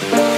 Bye.